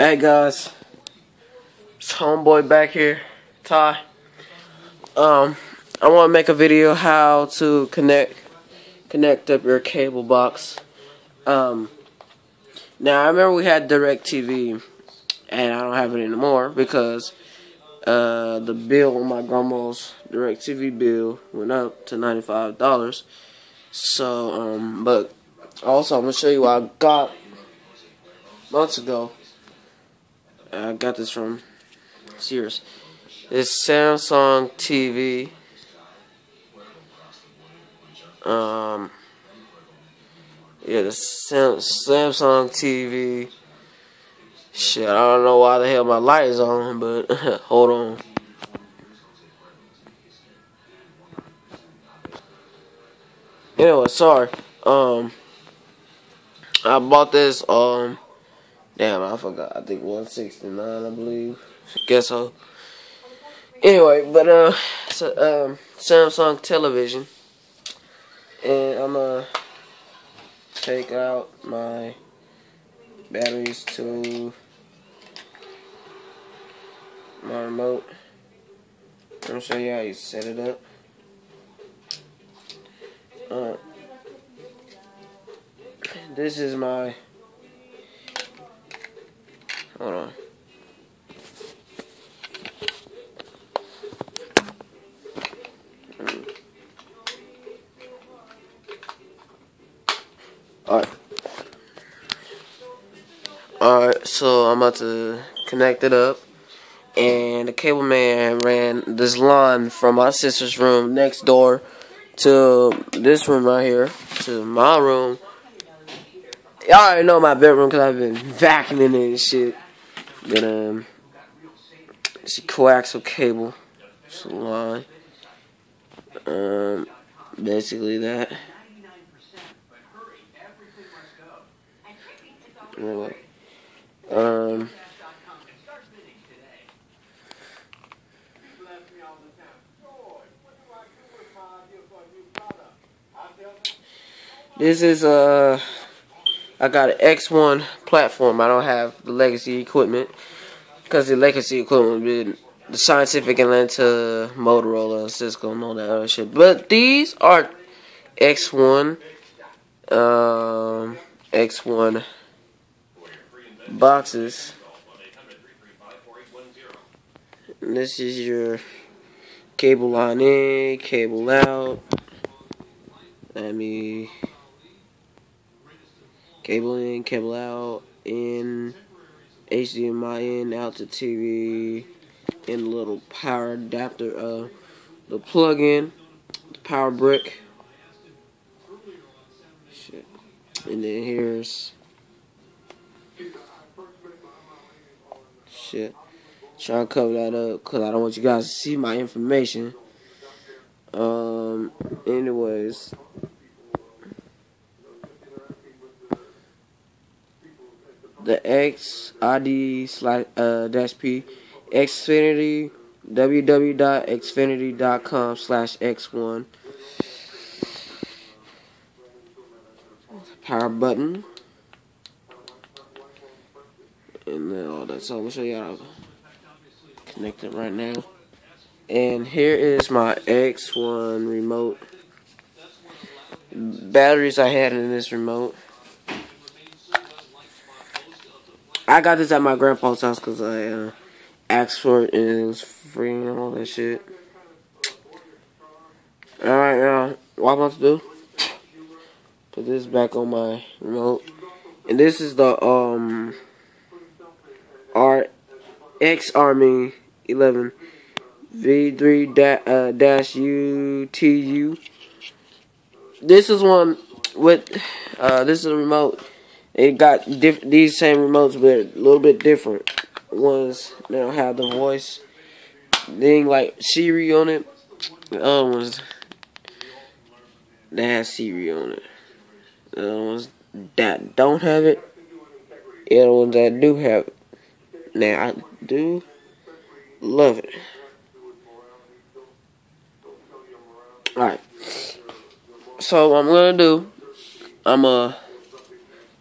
Hey guys, it's homeboy back here, Ty. Um, I want to make a video how to connect connect up your cable box. Um, now I remember we had DirecTV, and I don't have it anymore because uh, the bill on my grandma's DirecTV bill went up to ninety five dollars. So, um, but also I'm gonna show you what I got months ago. I got this from Sears. It's Samsung TV. Um, yeah, the Sam Samsung TV. Shit, I don't know why the hell my light is on, but hold on. Anyway, sorry. Um, I bought this. Um, damn, I forgot. I think 169, I believe. Guess so. Anyway, but uh, a um, Samsung television, and I'm gonna take out my batteries to my remote. I'm gonna show you how you set it up. Alright. This is my hold on. Alright. Alright, so I'm about to connect it up. And the cable man ran this line from my sister's room next door to this room right here, to my room. Y'all already know my bedroom because I've been vacuuming and shit. But, um, it's a coaxial cable. It's a line. Um, basically that. Anyway. Um, this is uh I got an X1 platform. I don't have the legacy equipment because the legacy equipment been the scientific Atlanta, Motorola, Cisco, and all that other shit. But these are X1, um, X1 boxes. And this is your cable line in, cable out. Let me cable in, cable out, in HDMI in, out to TV, in the little power adapter, uh, the plug-in, the power brick. Shit. And then here's shit. Trying to cover that up because I don't want you guys to see my information. Um, anyways. The X ID slash uh, dash P Xfinity www.xfinity.com slash X1 power button. And then all that. So I'm gonna show to connect it right now. And here is my X1 remote. Batteries I had in this remote I got this at my grandpa's house because I uh, asked for it and it was free and all that shit. Alright, now, what I'm about to do, put this back on my remote. And this is the, um, R X Army 11 V3 da uh, dash UTU. This is one with, uh, this is a remote it got these same remotes, but a little bit different. Ones they don't have the voice thing like Siri on it. The other ones that has Siri on it. The other ones that don't have it. The other ones that do have it. Now I do love it. Alright. So what I'm gonna do, I'm gonna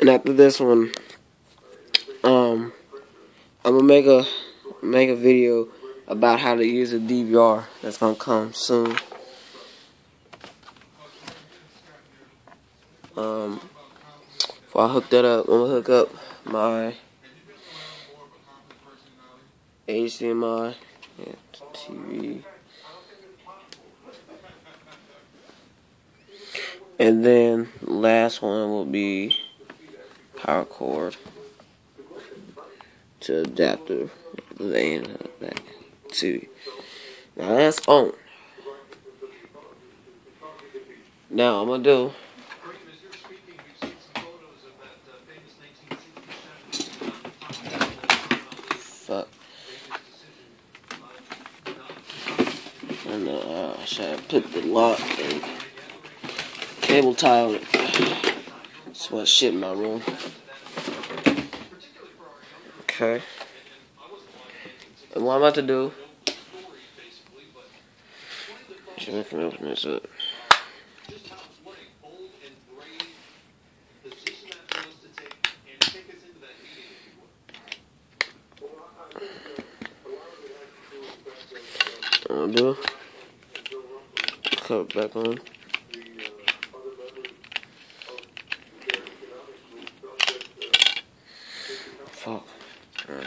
and after this one, um, I'm gonna make a make a video about how to use a DVR. That's gonna come soon. Um, before I hook that up, I'm gonna hook up my HDMI TV. And then last one will be power cord to adapter laying back to now that's on. Now I'm gonna do fuck. And uh, I should put the lock and cable tie on it. That's what shit in my room. Okay. And what I'm about to do. Should I open this up? I'll do. Cut back on. Fuck. Alright.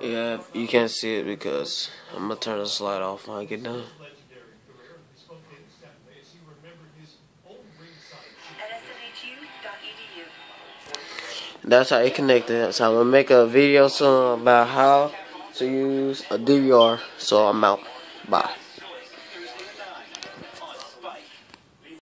Yeah, you can't see it because I'm gonna turn the slide off when I get done. That's how it connected. So I'm gonna make a video soon about how to use a DVR. So I'm out. Bye.